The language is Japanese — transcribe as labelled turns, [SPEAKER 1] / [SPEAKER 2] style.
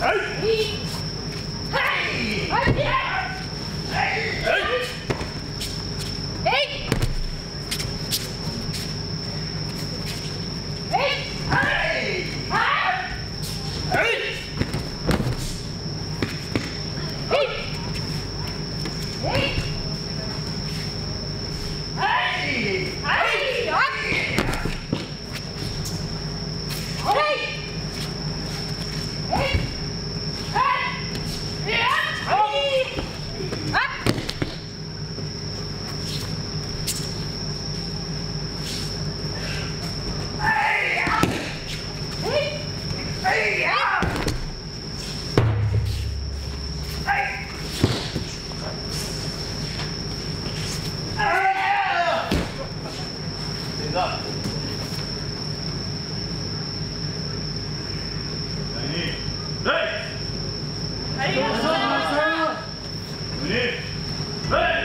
[SPEAKER 1] Hey!
[SPEAKER 2] だ第2ありがとうございました